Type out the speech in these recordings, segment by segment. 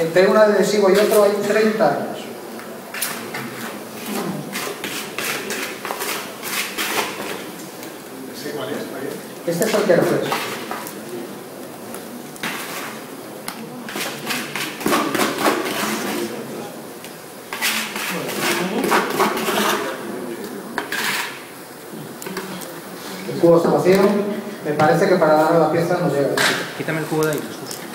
Entre un adhesivo y otro hay 30 años. Este es el tercer. El cubo está vacío. Me parece que para dar la pieza no llega. Quítame el cubo de ahí, Jesús.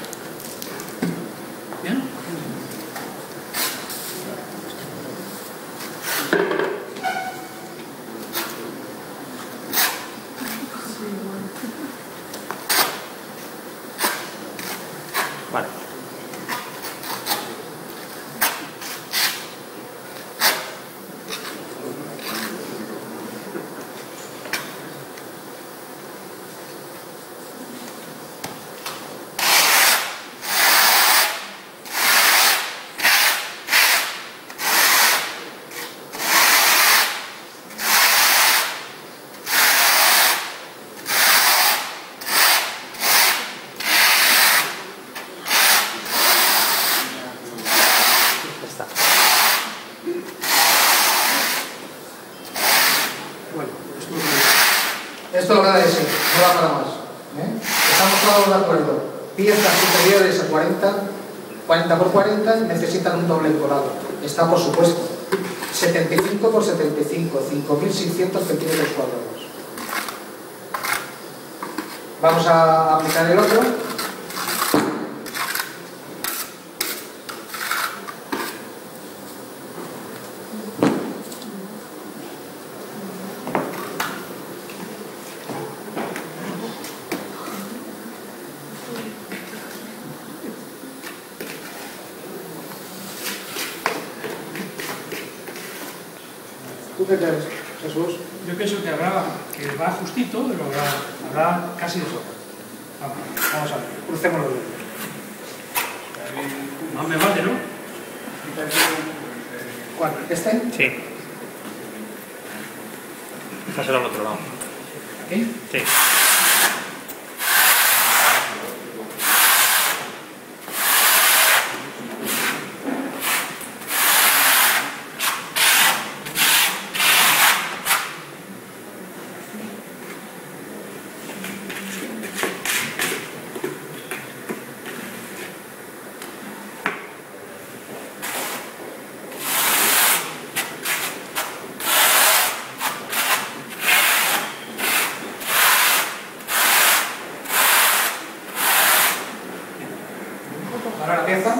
Vale. Esto lo que da de sí, no da para más. ¿eh? Estamos todos de acuerdo. Piezas superiores a 40, 40 por 40 necesitan un doble encolado. Está por supuesto. 75 por 75, 5.600 centímetros cuadrados. Vamos a aplicar el otro. ¿Tú qué crees, Jesús? Yo pienso que habrá, que va justito, pero habrá, habrá casi de sobra. Vamos, vamos a ver, crucemos los dedos. Más me vale, ¿no? ¿Cuál? ¿Este? Sí. Pásalo al otro lado. ¿Aquí? Sí. Ahora la pieza.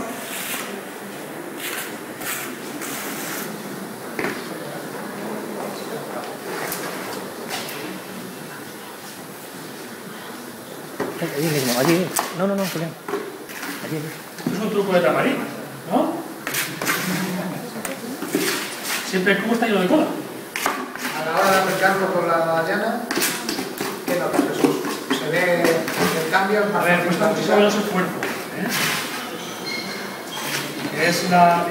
Allí mismo, allí. No, no, no, Julián. Allí. Esto es un truco de tamarín, ¿no? Siempre el cubo está lleno de cola. A la hora de aplicarlo con la llana, ¿qué notas, Jesús? ¿Se ve el cambio? A ver, cuesta muchísimo menos esfuerzo. ¿eh? Que es la.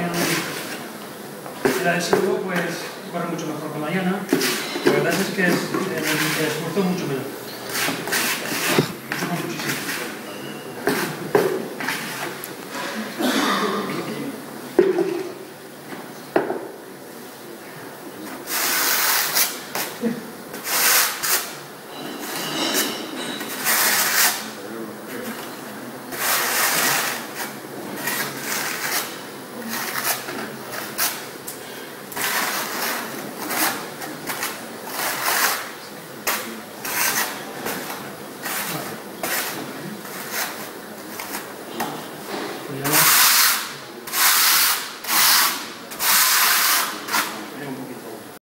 El, el adhesivo, pues corre mucho mejor la llana. La verdad es que es, el, el esfuerzo es mucho menor.